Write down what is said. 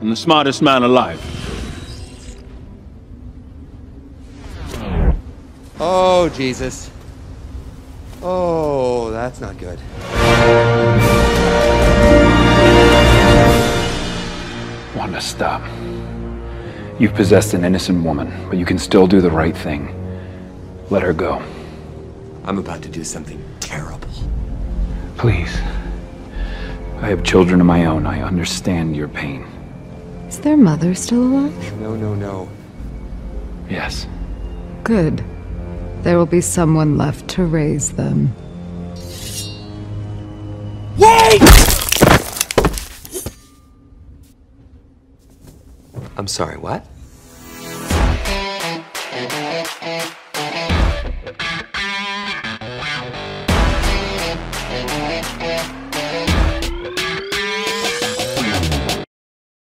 and the smartest man alive. Oh, Jesus. Oh, that's not good. Wanda, stop. You've possessed an innocent woman, but you can still do the right thing. Let her go. I'm about to do something terrible. Please. I have children of my own. I understand your pain. Is their mother still alive? No, no, no. Yes. Good. There will be someone left to raise them. Wait! I'm sorry, what?